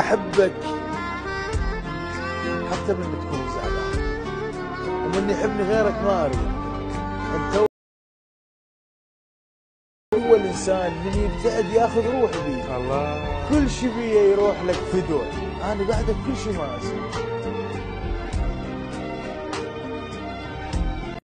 أحبك. حتى من تكون زعلان. ومن يحبني غيرك ما أريد. أنت اول انسان من يبتعد ياخذ روحي بيه الله. كل شيء بيه يروح لك فدوة. أنا بعدك كل شيء ما أسوي.